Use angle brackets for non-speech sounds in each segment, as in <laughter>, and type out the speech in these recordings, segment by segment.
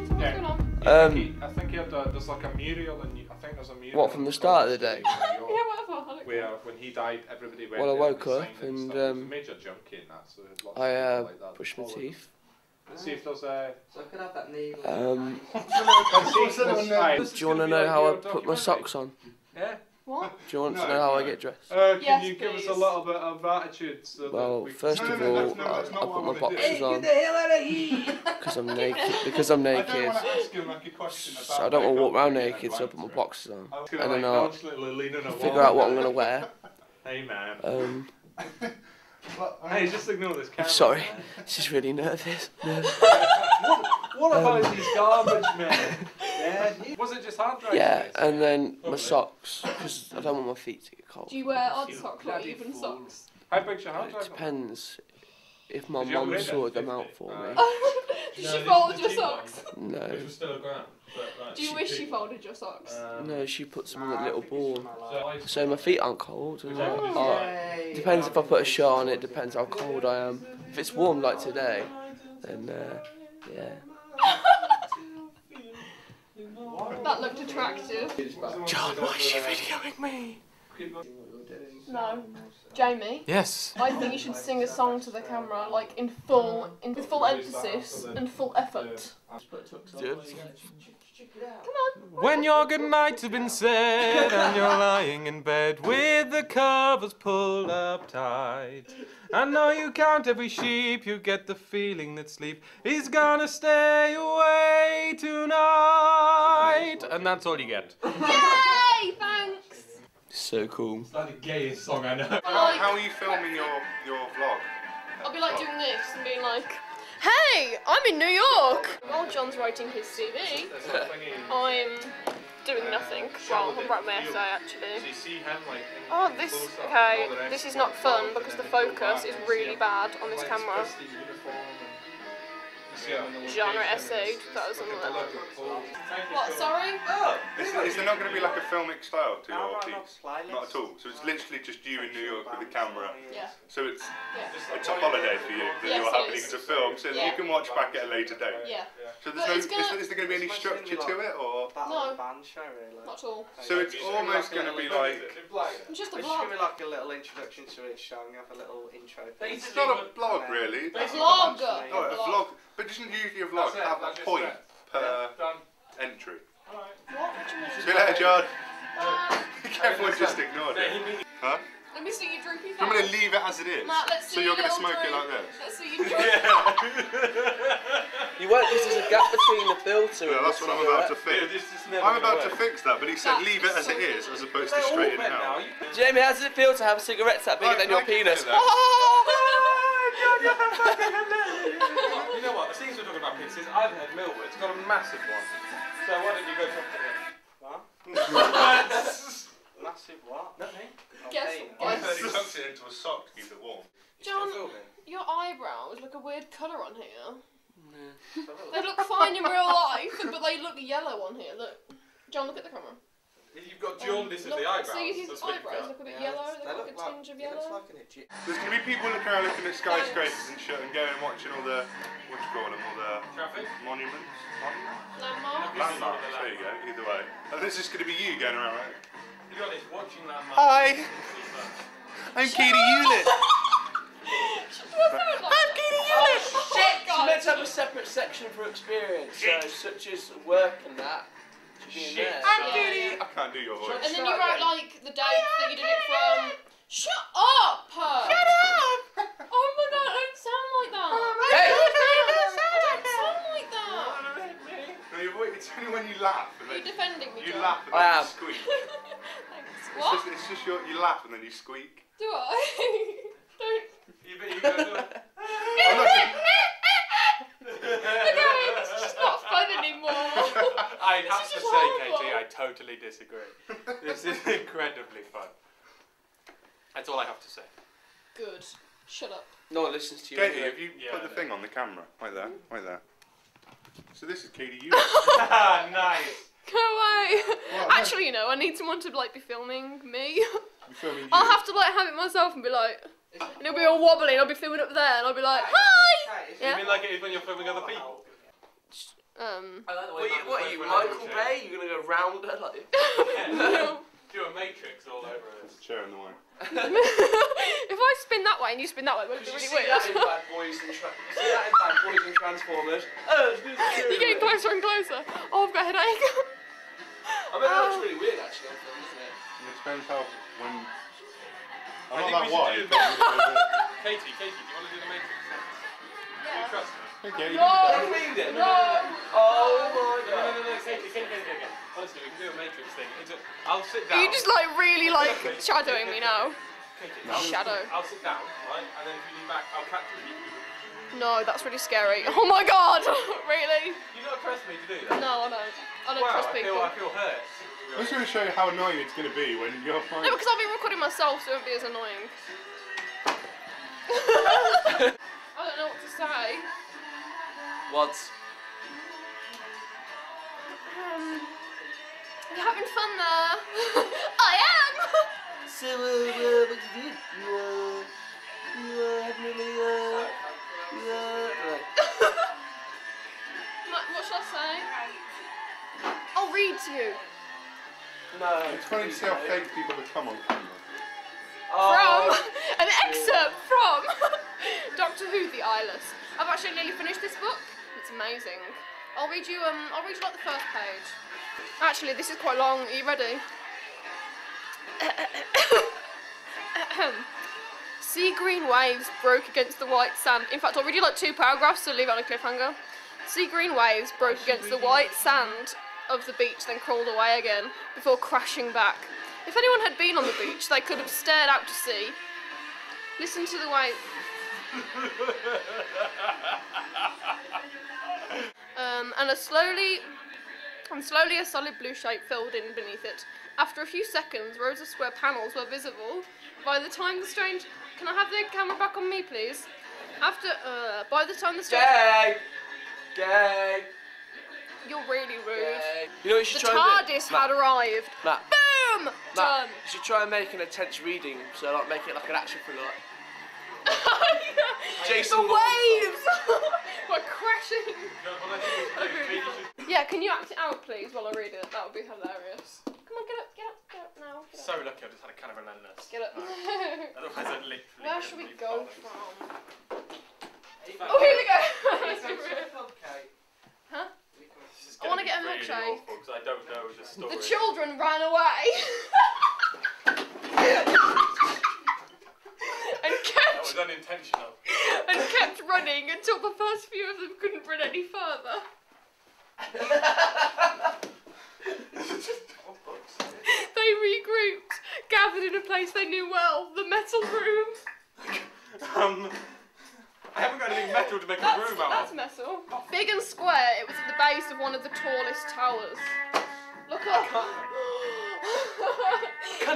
on, tell me what's going on. Um, I think he had a, there's like a mural and I think there's a mural. What, from the start of the day? <laughs> yeah, whatever. I don't Where when he died, everybody went. Well, I woke and up signed and, stuff. A um, major junkie in that, so lots I of uh, like that brushed my teeth. Let's see if there's a. So I could have that knee. Um, <laughs> Let's see if there's- Aye. do you want to know how I put my socks on? Yeah. What? <laughs> Do you want No, to know how I get dressed? Uh, can Yes, you give us a little bit of attitude? So that Well, we first No, of no, no, all, I, I put my wanna boxers Hey, on get the hell <laughs> out of here! because I'm naked. Because I'm I don't naked. want to ask him like a question about. So I don't want to walk around naked, so I put my answer boxes on. I was And gonna then I'll Constantly leaning on figure out what I'm gonna wear. <laughs> Hey man. Um, Hey, just ignore this I'm camera. sorry, she's really nervous. What about Um, these garbage men? <laughs> Yeah. Was it just hard driving? Yeah, and then my socks because I don't want my feet to get cold. Do you wear odd socks or even fool. socks? How big's your hard It depends if my Did you mum sorted them out for Uh, me. <laughs> Did No, she this fold your the one. socks? No, Which was still a grand. But, like, Do you cheap, wish she folded your socks? Um, no, she puts them in a little ball, So so my feet aren't cold. And Oh. I, depends if I put a shirt on. It depends how cold I am. If it's warm like today, then uh, yeah. That looked attractive. John, why is she videoing me? No. Jamie, Yes. I think you should sing a song to the camera, like in full, in with full emphasis and full effort. When your good nights have been said and you're lying in bed with the covers pulled up tight. I know you count every sheep, you get the feeling that sleep is gonna stay away tonight. And that's all you get. Yay! Thanks. So cool. It's like the gayest song I know. How, how are you filming your, your vlog? I'll be like doing this and being like, Hey, I'm in New York! While John's writing his CV, I'm doing nothing. Well, I'm writing my essay actually. you see him like. Oh, this, okay, this is not fun because the focus is really bad on this camera. Genre essay 2011. What, sorry? Is, is there not going to be like a filmic style to your piece? Not at all. So it's literally just you in New York with a camera. Yeah. So it's Yeah. it's a holiday for you that Yes, you're it happening to film, so Yeah. you can watch back at a later date. Yeah. So But there's no, it's gonna- is, there, is there going to be any structure to it, or No. band show, really. Not at all. so it's almost going to be like It's just a It's just gonna be like a little introduction to each song, have a little intro. it's not a blog really. A vlog. Oh, a vlog, but doesn't usually a vlog That's it, have a that's just point it. per Done. entry? What? What do? See you later, John. Uh, Everyone just ignored it. Huh? let me see you droopy I'm going to leave it as it is. Matt, let's So see you're going to little smoke it like this? Let's see you droop. <laughs> You won't because there's a gap between the filter Yeah, and that's the what I'm about to cigarette. fix. I'm about to fix that, but he said That leave it is as so it is, as opposed to straighten it out. Jamie, how does it feel to have cigarettes that bigger Right, than your I can penis? do that. You know what? The things we're talking about pieces, I've had Millwood's got a massive one. So why don't you go talk to him? Massive what? Nothing. Guess, I heard he tucks it into a sock to keep it warm. John, your eyebrows look a weird colour on here. They look fine in real life, but they look yellow on here. Look. John, look at the camera. You've got um, jaundice of Look, the eyebrows. See his That's what you've eyebrows look a bit yellow. They They look look like a tinge of He looks yellow. like an Egyptian. There's going to be people looking around looking at skyscrapers and shit and going and watching all the, what do you call them, all the Traffic. monuments? Monuments? Landmark. Landmarks, there you go, either way. And this is going to be you going around, right? You got this watching landmark. Hi, I'm Katie Hewlett. <laughs> I'm Katie Hewlett! Oh, She's God. meant to have a separate section for experience, so such as work and that should be in there. I'm Yeah, Katie. yeah. I can't do your voice. And then you write like the date that you did it from. Shut up! Shut up! Oh my god, I don't sound like that. Oh my Hey! I don't sound like that. No, your voice, it's only when you laugh. And Are you then defending me, you John? laugh and I then you squeak. Thanks. It's What? just, it's just your, you laugh and then you squeak. Do I? <laughs> don't. You, you go do it. I'm not gonna- Okay, this is just not fun anymore. I This have to say, horrible. Katie, I totally disagree. <laughs> This is incredibly fun. That's all I have to say. Good. Shut up. No one listens to you. Katie, anyway. have you Yeah, put the know. thing on the camera? Right there, hmm? right there. So this is Katie Hewlett. <laughs> <laughs> nice. Go away. Well. Actually, you know, I need someone to like be filming me. I'm filming you. I'll have to like have it myself and be like, and it'll be all wobbly, and I'll be filming up there, and I'll be like, hi. Hey, it's Yeah. You mean like it is when you're filming other people? Um, What, are you, what are you, Michael Bay? You're gonna go round her like? <laughs> <laughs> Do a matrix all over us. Chair in the way. <laughs> if I spin that way and you spin that way, it would be you really see weird. that in Bad Boys and Tra- you see that in Bad Boys and Transformers? Oh, it's really You're getting closer and closer. Oh, I've got a headache. I mean, that looks really weird actually on film, isn't it? It depends how when. I I'm think not we that should wide. do but- Katie, Katie, do you want to do the matrix? Do you trust me? Okay, No. can Don't it. No. Oh my god! No, no, god. no, no. Honestly, we can do a matrix thing. It's a, I'll sit Are down. you just like really like shadowing me now? No. I'll- Shadow. I'll sit down, right? And then if you lean back, I'll catch you. No, that's really scary. <laughs> Oh my god, <laughs> really? You don't trust me to do that? No, I don't. I don't wow, trust I feel, people. I feel hurt. I'm just going to show you how annoying it's going to be when you're No, because I'll be recording myself, so it won't be as annoying. <laughs> I don't know what to say. What? Um, you having fun there? <laughs> I am. So, uh, uh, what you did? You, uh, you, uh, had really, uh, you, uh, Ma- what should I say? I'll read to you. no. It's funny to see how fake people become on camera. Oh. From <laughs> an excerpt from <laughs> Doctor Who: The Eyeless. I've actually nearly finished this book. Amazing. I'll read you. Um, I'll read you like the first page. Actually, this is quite long. Are you ready? <coughs> Sea green waves broke against the white sand. In fact, I'll read you like two paragraphs to leave it on a cliffhanger. Sea green waves broke against the white sand of the beach, then crawled away again before crashing back. If anyone had been on the beach, they could have stared out to sea. Listen to the wave. Um, and a slowly, and slowly a solid blue shape filled in beneath it. After a few seconds, rows of square panels were visible. By the time the strange, can I have the camera back on me, please? After, uh, by the time the strange, Gay. Gay. you're really rude. Gay. You know what you should The try and? TARDIS had arrived. Matt, Boom! Matt, Done. you should try and make an intense reading, so like make it like an action thriller. Like, Jason the Bourne waves <laughs> were crashing. No, what I think is Okay. Katie should Yeah, can you act it out, please, while I read it? That would be hilarious. Come on, get up, get up, get up now. Get up. So lucky I just had a kind of relentless. Get up. <laughs> Otherwise I'd literally. Where should we go from? Oh, Oh, here we go. huh? I wanna get a milkshake. Because I don't know the story. The children ran away. <laughs> and kept was unintentional. <laughs> and kept running until the first few of them couldn't run any further. <laughs> They regrouped, gathered in a place they knew well, the metal room. Um, I haven't got anything metal to make a room out of. that's metal. Big and square, it was at the base of one of the tallest towers. Look up.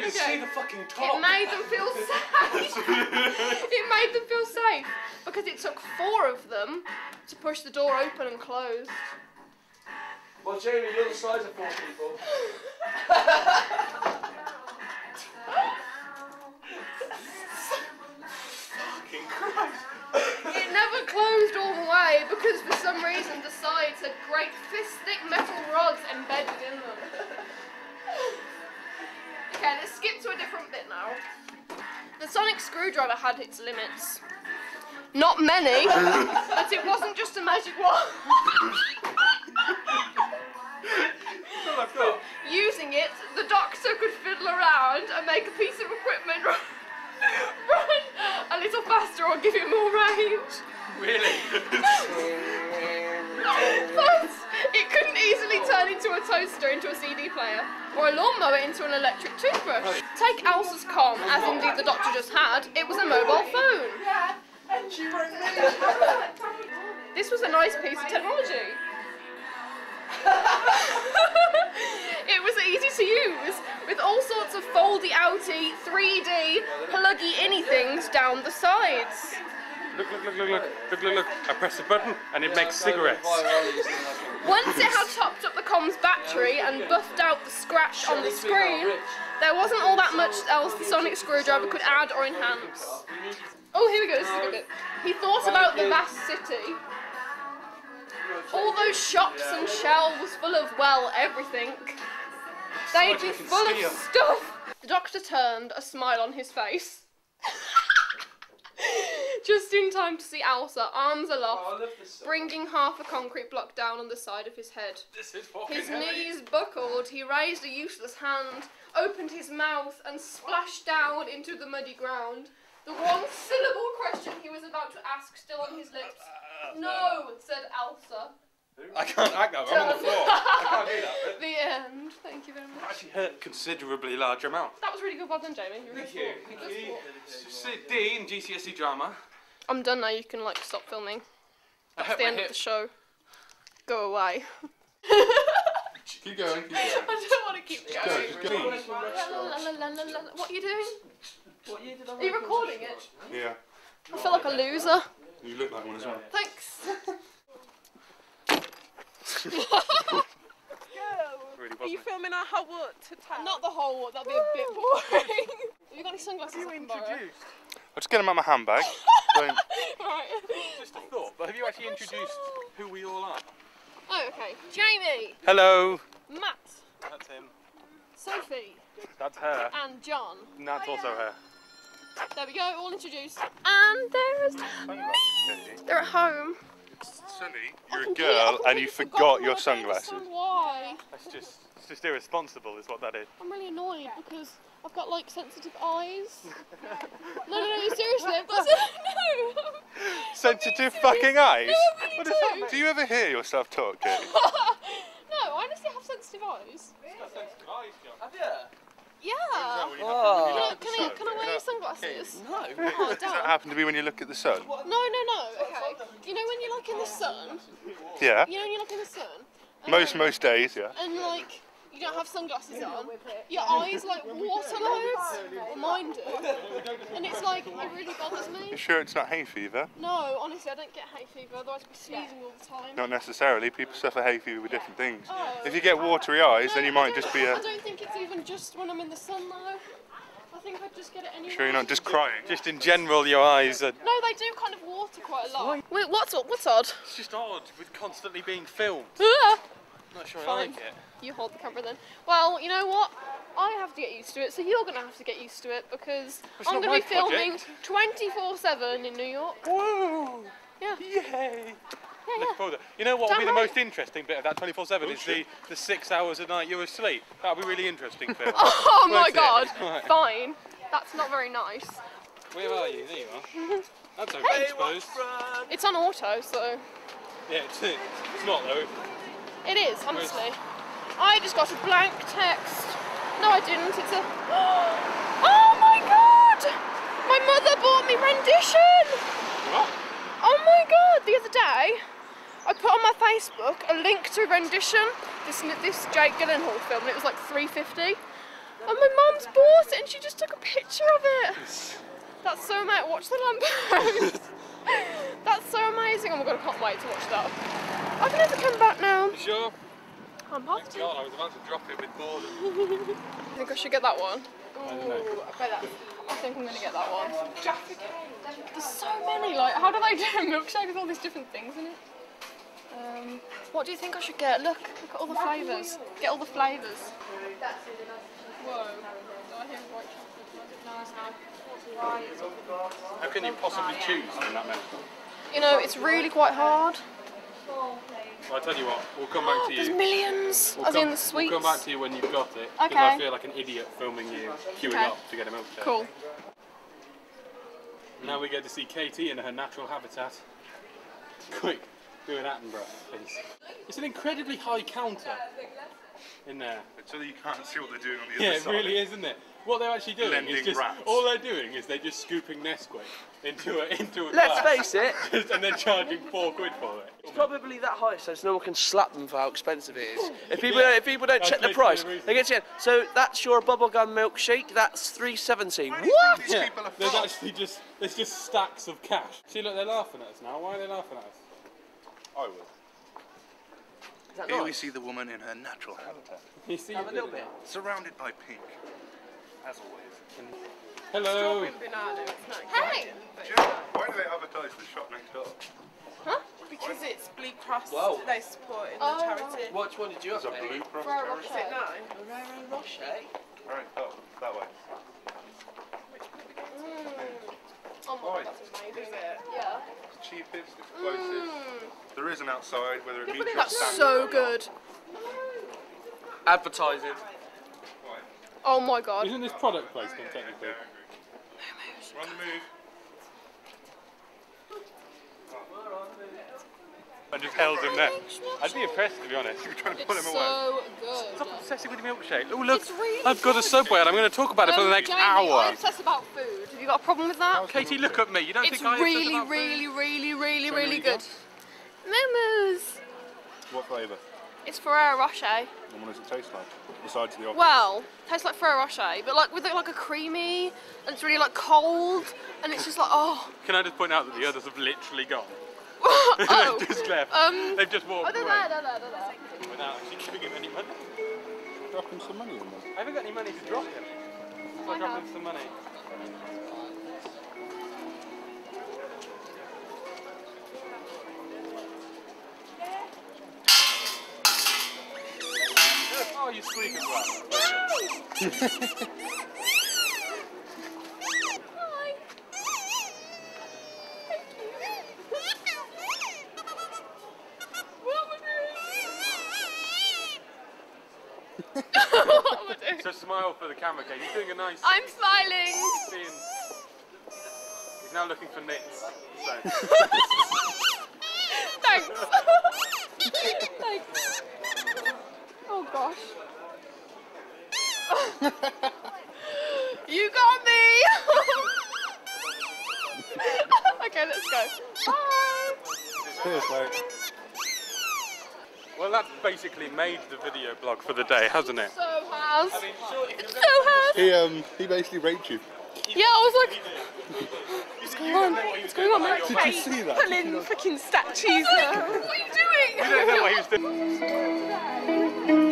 Can't <laughs> even see the fucking It made them feel <laughs> safe. <laughs> it made them feel safe because it took four of them to push the door open and close. well, Jamie, you're the size of four people. Fucking Christ. It never closed all the way because for some reason the sides had great fist-thick metal rods embedded skip to a different bit now. The sonic screwdriver had its limits. Not many, but it wasn't just a magic wand. That's. Using it, the doctor could fiddle around and make a piece of equipment <laughs> run, run a little faster or give it more range. Really? <laughs> But it couldn't easily turn into a toaster into a CD player or a lawnmower into an electric toothbrush. Take Elsa's com, as indeed the doctor just had, it was a mobile phone. This was a nice piece of technology. <laughs> it was easy to use, with all sorts of foldy outy, 3D, pluggy any things down the sides. Look, look, look, look, look, look, look, look. I press a button and it makes cigarettes. Once it had topped up the com's battery and buffed out the scratch on the screen, there wasn't all that much else the sonic screwdriver could add or enhance. Oh, here we go, this is a good bit. He thought about the vast city. all those shops and shelves full of, well, everything. They'd be full of stuff. The doctor turned a smile on his face. <laughs> <laughs> Just in time to see Elsa, arms aloft, oh, bringing half a concrete block down on the side of his head. This is His heavy. knees buckled, he raised a useless hand, opened his mouth, and splashed down into the muddy ground. The one syllable question he was about to ask still on his lips. <laughs> No, said Elsa. I can't act that. I'm on the floor. I can't do that. <laughs> The end. Thank you very It much. actually hurt considerably large amount. That was really good. Well done, Jamie. You're Thank really you. smart. Thank Good you. sport. So, D in GCSE drama. I'm done now. You can like stop filming. I That's hurt the my end of hip. the show. Go away. <laughs> Keep going, keep going. I don't want to keep Go, going. just go. La, la, la, la, la, la. What are you doing? What year did I Are you recording it? Yeah, I feel like a loser. you look like one as well. Thanks. <laughs> <laughs> Really Are you filming our whole walk to town? Not the whole one, that'd be a bit boring. <laughs> Have you got any sunglasses I can borrow? I'll just get them out my handbag. <laughs> Right. Just a thought, but have you actually introduced who we all are? Oh, okay. Jamie, Hello. Matt, That's him. Sophie, That's her. and John. And that's oh, also her. There we go, all introduced. And there's me. They're at home. Sunny, I you're a girl and you forgot forgot your sunglasses. Why? That's just, it's just irresponsible, is what that is. I'm really annoyed because I've got like sensitive eyes. <laughs> No, no, no, seriously, I've got <laughs> no. <laughs> Sensitive fucking eyes? No, I really What does that do. mean? Do you ever hear yourself talk, Katie? no, I honestly have sensitive eyes. Have you? Yeah. Oh. Can I, can I, can I wear your sunglasses? No. Oh, Does that damn. happen to be when you look at the sun? No, no, no. Okay. You know when you're like in the sun. Yeah. You know when you're like in the sun. and, Most um, most days, yeah. And like you don't have sunglasses on. Your eyes like water loads. Or mine do. And it's like it really bothers me. You sure it's not hay fever? No, honestly, I don't get hay fever. Otherwise, I'd be sneezing all the time. Not necessarily. People suffer hay fever with different things. Oh. If you get watery eyes, No, then you might just be a. I don't think it's even just when I'm in the sun though. I think I'd just get it anyway. Sure, you're not just crying. Just in general, your eyes are. No, they do kind of water quite a lot. Wait, what's what's odd? It's just odd with constantly being filmed. Ah! Not sure I like it. You hold the camera then. Well, you know what? I have to get used to it, so you're gonna have to get used to it because It's I'm gonna be filming 24/7 in New York. Whoa! Yeah. Yay! Yeah, Look yeah. forward to it. You know what will be the right. most interesting bit of that 24/7 is the, the six hours a night you're asleep. That'll be really interesting, Phil. <laughs> Oh my Where's it? god. <laughs> Right. Fine. That's not very nice. Where are you? There you are. <laughs> That's okay, I suppose. It's on auto, so Yeah, it's, it's not though. it is honestly. I just got a blank text. No, I didn't. It's a. Oh my god! My mother bought me rendition. What? Oh my god! The other day, I put on my Facebook a link to rendition. This this Jake Gyllenhaal film, and it was like 350. And my mum's bought it, and she just took a picture of it. That's so amazing. Watch the lamppost. <laughs> That's so amazing. Oh my god, I can't wait to watch that. I can never come back now. You sure? I'm Thank. God, I was about to drop it with boredom. <laughs> I think I should get that one. don't know. Ooh, I bet that's. I think I'm gonna get that one. There's so many. Like, how do they do a milkshake with all these different things in it? Um, what do you think I should get? Look, look at all the flavours. Get all the flavours. Whoa. Do I hear white chocolate? No, it's not. How can you possibly choose in that many? You know, it's really quite hard. Well, I tell you what, we'll come back oh, to you. There's you. millions. We'll As come, in the sweets. We'll come back to you when you've got it. 'cause Okay. I feel like an idiot filming you queuing Okay. up to get a milkshake. Cool. Now we get to see Katie in her natural habitat. <laughs> Quick, do an Attenborough, please. It's an incredibly high counter in there. So that you can't see what they're doing on the Yeah, other it side. really is, isn't it? What they're actually doing Blending is just rats. all they're doing is they're just scooping Nesquik into a into a Let's glass, face it, <laughs> just- and then charging four quid for it. it's probably that high so no one can slap them for how expensive it is. If people if people don't That's check the price, the they get to So that's your bubblegum milkshake. That's 370. Where do you think these Yeah, there's from? actually just there's just stacks of cash. See, look, they're laughing at us now. Why are they laughing at us? I would. Is that Here we see the woman in her natural habitat, <laughs> You see Have a little bit. surrounded by pink, as always. Hello. Banana, Hey! Jill, why do they advertise the shop next door? Huh? Because it's Blue Cross. Wow. They support in the Oh, charity. Which one did you It's have? a blue cross Ferrero charity. Is it no? Ferrero Rocher. Right, that, that way. Mm. Oh my Right. god, that's amazing. Is it? Yeah. It's cheapest, it's closest. There is an outside, whether it meets your That's so good. Advertising. Oh my god. Isn't this product placement technically? We're on the move. I just held him there. I'd be impressed to be honest. <laughs> You're trying to pull him It's away. so good. Stop obsessing with the milkshake. Oh look, It's really I've got a. Subway and I'm going to talk about it for the Um, next Jamie, hour. I'm obsessed about food. Have you got a problem with that? Katie, look at me. You don't It's think I obsess really, about food? really, really, really, Show really what you good. Momos. What flavour? It's Ferrero Rocher. And what does it taste like? Besides the office. Well, tastes like Ferrero Rocher, but like with it like a creamy, and it's really like cold, and it's just like oh. Can I just point out that the others have literally gone? <laughs> oh. They've <laughs> just left. Um, They've just Oh, walked they're away there, they're there, they're there. without actually giving him any money. Dropping some money in there. I haven't got any money to drop him. So I I drop have. him some money. Sleep as well. Hi. Thank you. what am I doing? So smile for the camera, Kate. You're doing a nice I'm smiling. spin. He's now looking for nits. So. Thanks. <laughs> Thanks. Oh gosh. <laughs> you got me. <laughs> okay, let's go. Bye. Cheers, mate. Well, that's basically made the video blog for the day, hasn't it? So has. It so has. He um he basically raped you. Yeah, I was like, what's going on? What's going on, mate? Did you see that? Pulling freaking statues. I was like, what are you doing? I don't know what he was doing. <laughs>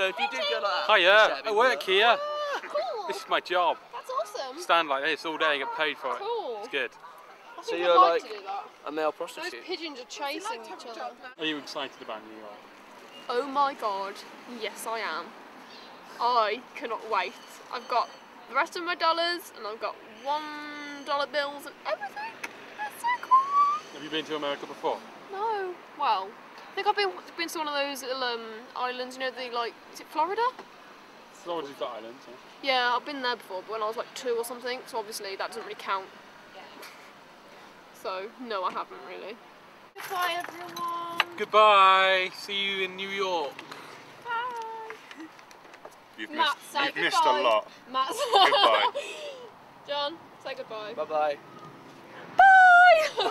I reckon if you did go like that. Hiya, I work here. Ah, cool. This is my job. That's awesome. Stand like this all day and get paid for it. Cool. It's good. I So you're I'd like, like- to do that. A male prostitute. Those prostitute. pigeons are chasing each other. Are you excited about New York? Oh my god, yes I am. I cannot wait. I've got the rest of my dollars and I've got one dollar bills and everything. That's so cool. Have you been to America before? No, well, I think I've been been to one of those little um, islands. You know, the like, is it Florida? Florida's got islands. Yeah. Yeah, I've been there before, but when I was like two or something. So obviously that doesn't really count. So no, I haven't really. Goodbye, everyone. Goodbye. See you in New York. Bye. You've Matt, missed say you've missed a lot. Matt. Goodbye. <laughs> John, say goodbye. Bye bye. <laughs> Bye.